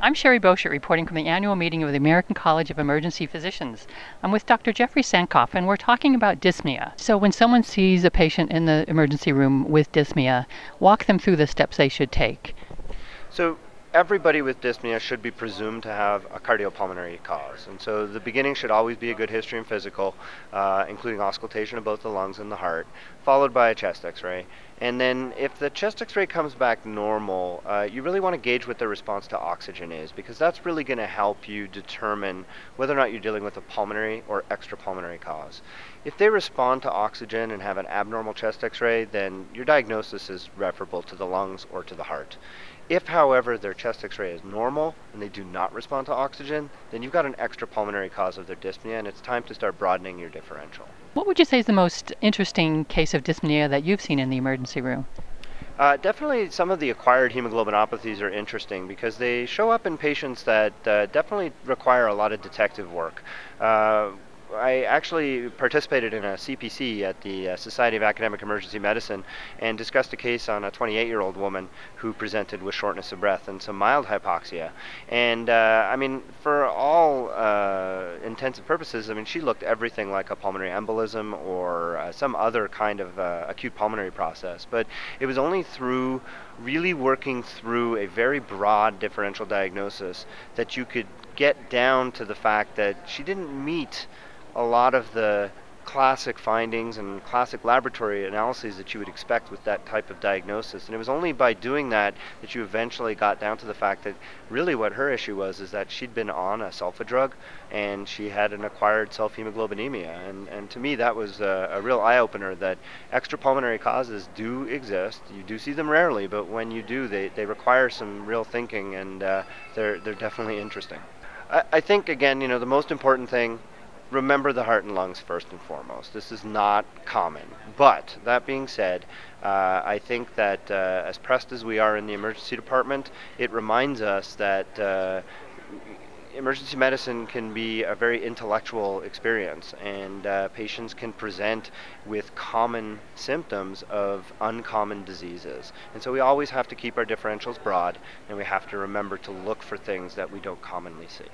I'm Sherry Boschert reporting from the annual meeting of the American College of Emergency Physicians. I'm with Dr. Jeffrey Sankoff and we're talking about dyspnea. So when someone sees a patient in the emergency room with dyspnea, walk them through the steps they should take. So everybody with dyspnea should be presumed to have a cardiopulmonary cause. And so the beginning should always be a good history and physical, uh, including auscultation of both the lungs and the heart, followed by a chest x ray. And then if the chest x ray comes back normal, uh, you really want to gauge what their response to oxygen is because that's really going to help you determine whether or not you're dealing with a pulmonary or extrapulmonary cause. If they respond to oxygen and have an abnormal chest x ray, then your diagnosis is referable to the lungs or to the heart. If, however, their chest x-ray is normal and they do not respond to oxygen, then you've got an extrapulmonary cause of their dyspnea and it's time to start broadening your differential. What would you say is the most interesting case of dyspnea that you've seen in the emergency room? Uh, definitely some of the acquired hemoglobinopathies are interesting because they show up in patients that uh, definitely require a lot of detective work. Uh, I actually participated in a CPC at the uh, Society of Academic Emergency Medicine and discussed a case on a 28 year old woman who presented with shortness of breath and some mild hypoxia. And uh, I mean, for all uh, intents and purposes, I mean, she looked everything like a pulmonary embolism or uh, some other kind of uh, acute pulmonary process. But it was only through really working through a very broad differential diagnosis that you could get down to the fact that she didn't meet a lot of the classic findings and classic laboratory analyses that you would expect with that type of diagnosis. And it was only by doing that that you eventually got down to the fact that really what her issue was is that she'd been on a sulfa drug and she had an acquired sulfhemoglobinemia. And, and to me, that was a, a real eye-opener that extrapulmonary causes do exist. You do see them rarely, but when you do, they, they require some real thinking and uh, they're, they're definitely interesting. I, I think, again, you know, the most important thing remember the heart and lungs first and foremost. This is not common. But that being said, uh, I think that uh, as pressed as we are in the emergency department, it reminds us that uh, emergency medicine can be a very intellectual experience, and uh, patients can present with common symptoms of uncommon diseases. And so we always have to keep our differentials broad, and we have to remember to look for things that we don't commonly see.